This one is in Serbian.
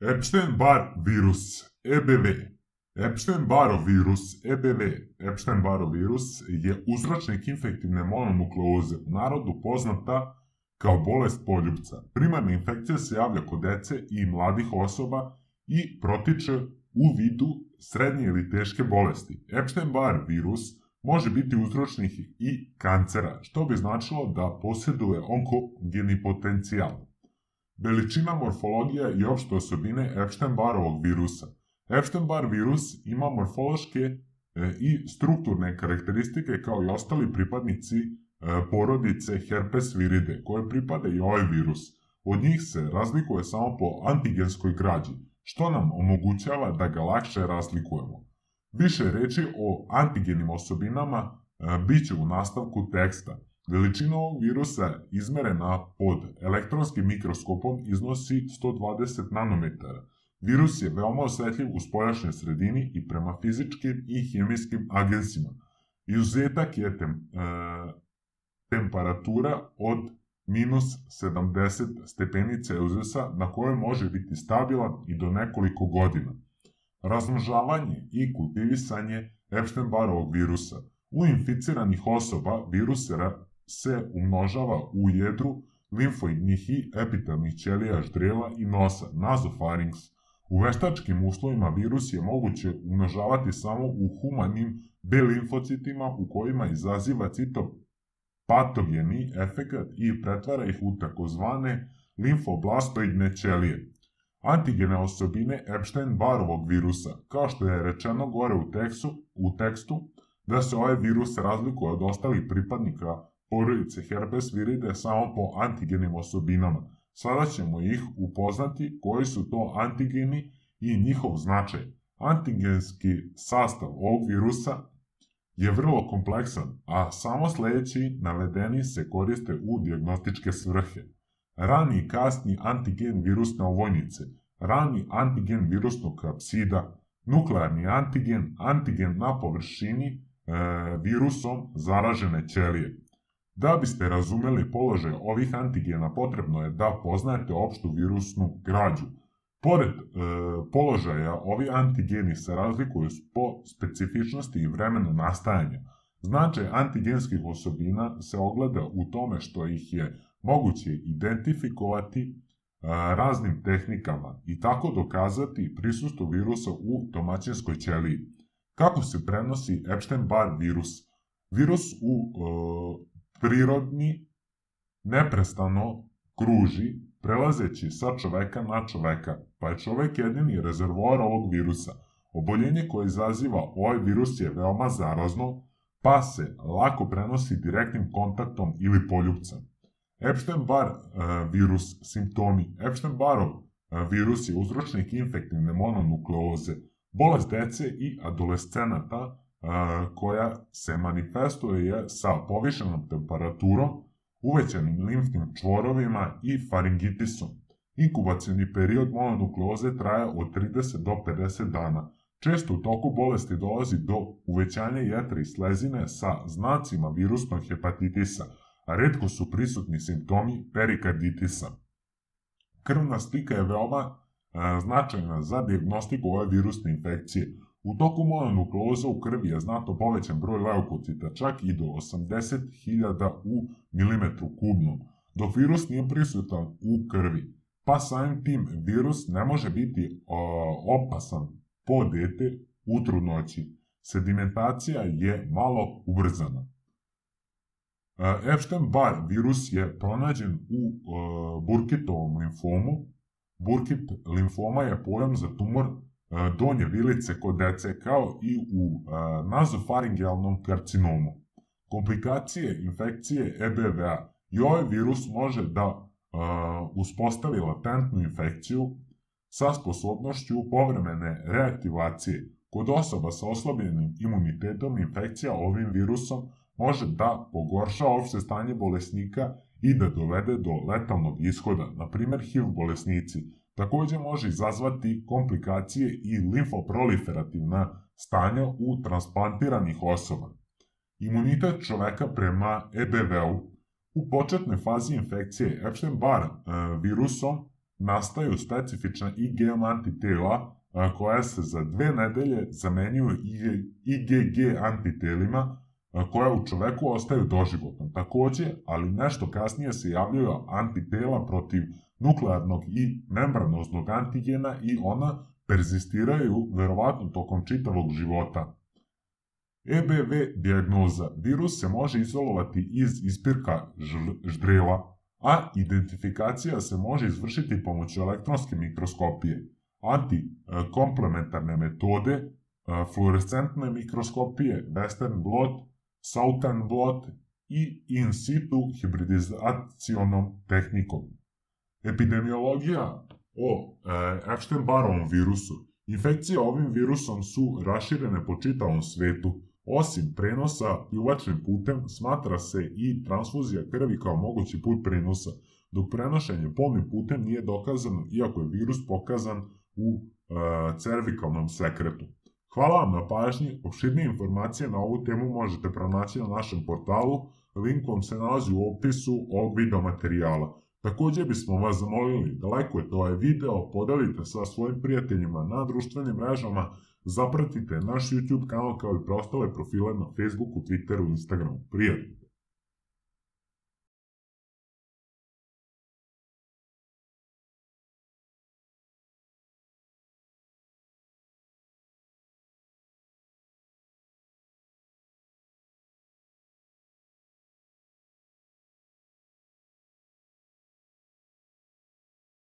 Epstein-Barr virus, EBV. Epstein-Barrov virus, EBV, Epstein-Barrov virus je uzročnik infektivne mononukleoze, narodu poznata kao bolest poljubca. Primarna infekcija se javlja kod dece i mladih osoba i protiče u vidu srednje ili teške bolesti. Epstein-Barr virus može biti uzročnik i kancera, što bi značilo da posjeduje onkogeni potencijal. Veličina morfologija i opšte osobine Epstein-Barrovog virusa. Epstein-Barr virus ima morfološke e, i strukturne karakteristike kao i ostali pripadnici e, porodice herpes viride, koje pripada i ovaj virus. Od njih se razlikuje samo po antigenskoj građi, što nam omogućava da ga lakše razlikujemo. Više reči o antigenim osobinama e, bit će u nastavku teksta. Veličina ovog virusa izmerena pod elektronskim mikroskopom iznosi 120 nanometara. Virus je veoma osvetljiv u spoljašnjoj sredini i prema fizičkim i hemijskim agensima. Izuzetak je tem, e, temperatura od minus 70 stepeni Celzijusa na kojoj može biti stabilan i do nekoliko godina. Razmnožavanje i kultivisanje Epstein-Barrovog virusa. U inficiranih osoba virus se umnožava u jedru limfoidnih i epitelnih ćelija ždrela i nosa, nazofarinks. U veštačkim uslovima virus je moguće umnožavati samo u humanim B limfocitima u kojima izaziva citopatogeni efekat i pretvara ih u takozvane limfoblastoidne ćelije. Antigene osobine Epstein-Barrovog virusa, kao što je rečeno gore u tekstu, u tekstu da se ovaj virus razlikuje od ostalih pripadnika porodice herpes viride samo po antigenim osobinama. Sada ćemo ih upoznati koji su to antigeni i njihov značaj. Antigenski sastav ovog virusa je vrlo kompleksan, a samo sledeći navedeni se koriste u diagnostičke svrhe. Rani i kasni antigen virusne ovojnice, rani antigen virusnog kapsida, nuklearni antigen, antigen na površini e, virusom zaražene ćelije. Da biste razumeli položaj ovih antigena, potrebno je da poznajete opštu virusnu građu. Pored e, položaja, ovi antigeni se razlikuju po specifičnosti i vremenu nastajanja. Značaj antigenskih osobina se ogleda u tome što ih je moguće identifikovati e, raznim tehnikama i tako dokazati prisustvo virusa u domaćinskoj ćeliji. Kako se prenosi Epstein-Barr virus? Virus u e, prirodni neprestano kruži, prelazeći sa čoveka na čoveka, pa je čovek jedini rezervoar ovog virusa. Oboljenje koje izaziva ovaj virus je veoma zarazno, pa se lako prenosi direktnim kontaktom ili poljubcem. Epstein-Barr e, virus simptomi. Epstein-Barrov e, virus je uzročnik infektivne mononukleoze, bolest dece i adolescenata koja se manifestuje sa povišenom temperaturom, uvećanim limfnim čvorovima i faringitisom. Inkubacioni period mononukleoze traje od 30 do 50 dana. Često u toku bolesti dolazi do uvećanja jetre i slezine sa znacima virusnog hepatitisa, a redko su prisutni simptomi perikarditisa. Krvna slika je veoma značajna za diagnostiku ove virusne infekcije. U toku mononukleoza u krvi je znatno povećan broj leukocita, čak i do 80.000 u milimetru kubnom, dok virus nije prisutan u krvi. Pa samim tim virus ne može biti o, opasan po dete u trudnoći. Sedimentacija je malo ubrzana. Epstein-Barr virus je pronađen u uh, Burkitovom limfomu. Burkit limfoma je pojam za tumor E, donje vilice kod dece kao i u e, nazofaringealnom karcinomu. Komplikacije infekcije EBV-a i ovaj virus može da e, uspostavi latentnu infekciju sa sposobnošću povremene reaktivacije. Kod osoba sa oslabljenim imunitetom infekcija ovim virusom može da pogorša opšte stanje bolesnika i da dovede do letalnog ishoda, na primer HIV bolesnici, Takođe može izazvati komplikacije i limfoproliferativna stanja u transplantiranih osoba. Imunitet čoveka prema EBV-u u početnoj fazi infekcije Epstein-Barr e, virusom nastaju specifična IgM antitela koja se za dve nedelje zamenjuju IgG antitelima koja u čoveku ostaju doživotno. Takođe, ali nešto kasnije se javljaju antitela protiv nuklearnog i membranoznog antigena i ona perzistiraju verovatno tokom čitavog života. EBV diagnoza. Virus se može izolovati iz ispirka ždrela, a identifikacija se može izvršiti pomoću elektronske mikroskopije, antikomplementarne metode, fluorescentne mikroskopije, Western blot, Southern blot i in situ hibridizacionom tehnikom. Epidemiologija o e, Epstein-Barrovom virusu. Infekcije ovim virusom su raširene po čitavom svetu, Osim prenosa pljuvačnim putem, smatra se i transfuzija krvi kao mogući put prenosa, dok prenošenje polnim putem nije dokazano, iako je virus pokazan u e, cervikalnom sekretu. Hvala vam na pažnji, opširnije informacije na ovu temu možete pronaći na našem portalu, link vam se nalazi u opisu ovog video materijala. Takođe bismo vas zamolili da lajkujete ovaj video, podelite sa svojim prijateljima na društvenim mrežama, Zapratite naš YouTube kanal kao i preostale profile na Facebooku, Twitteru i Instagramu. Prijatno!